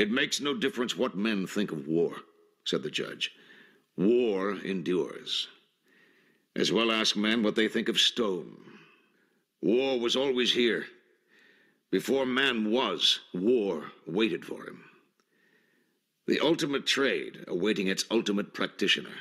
It makes no difference what men think of war, said the judge. War endures. As well ask men what they think of stone. War was always here. Before man was, war waited for him. The ultimate trade awaiting its ultimate practitioner.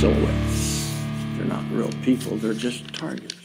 Silhouettes. They're not real people, they're just targets.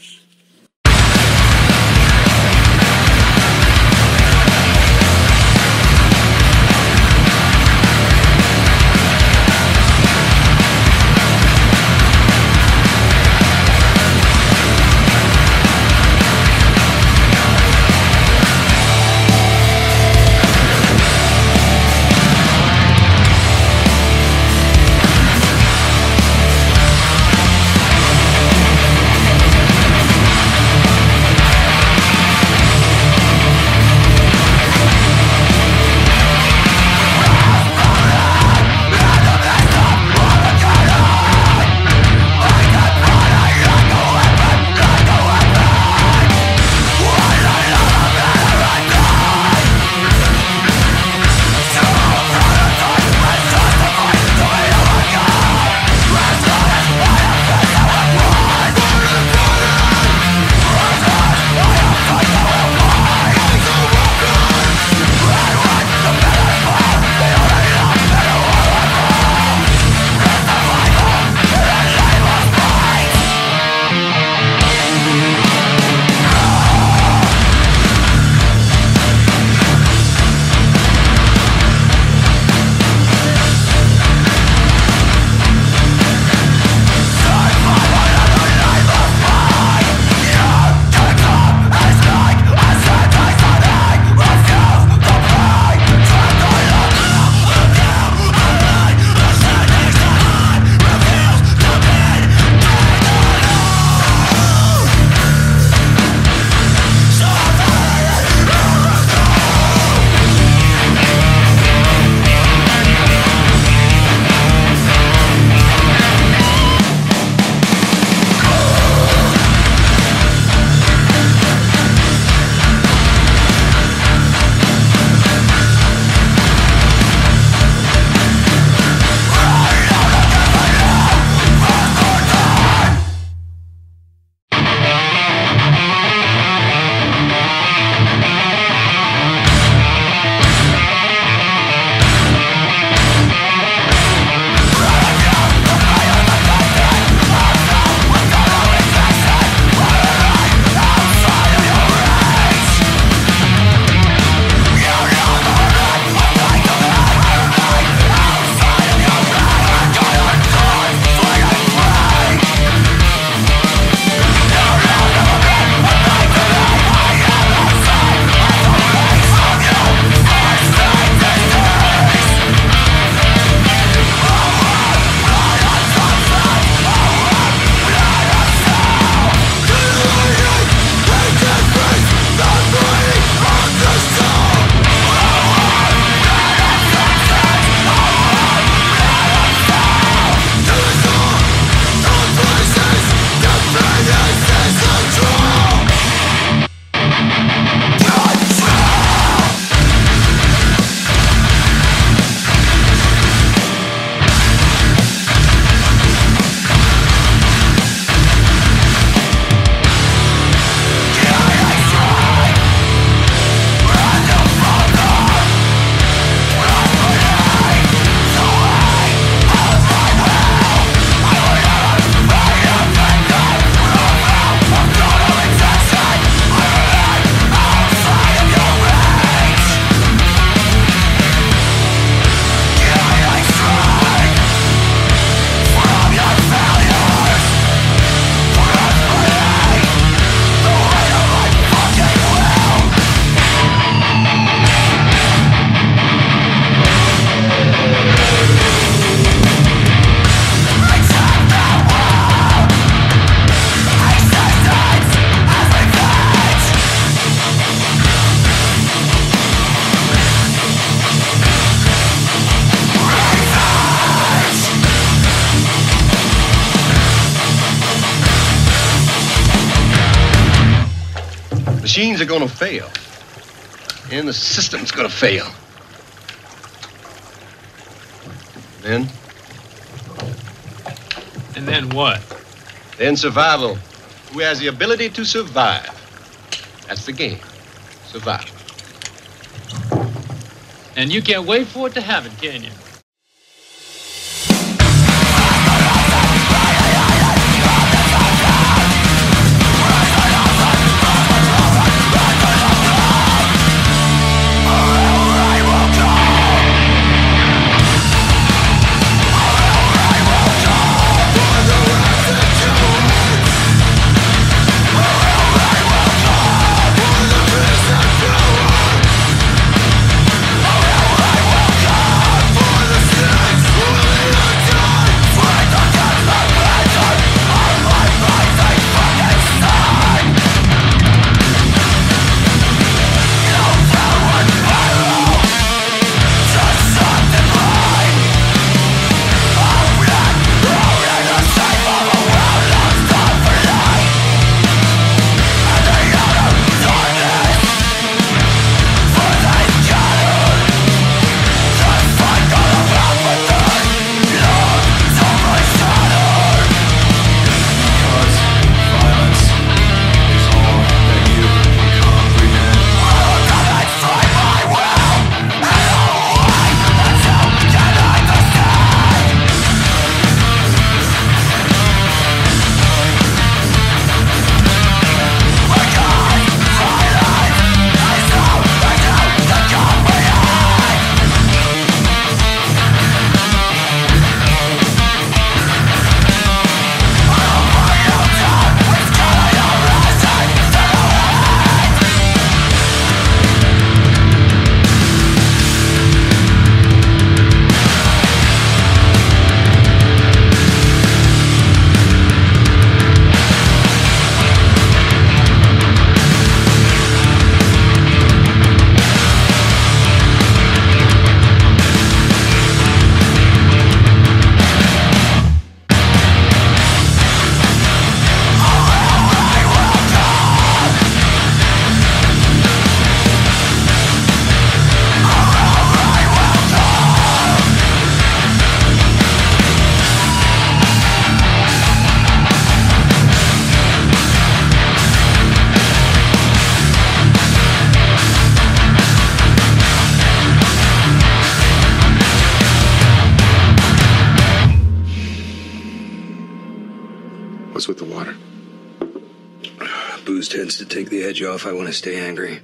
Machines are gonna fail. And the system's gonna fail. Then? And then what? Then survival. Who has the ability to survive? That's the game. Survival. And you can't wait for it to happen, can you? What's with the water? Booze tends to take the edge off. I want to stay angry.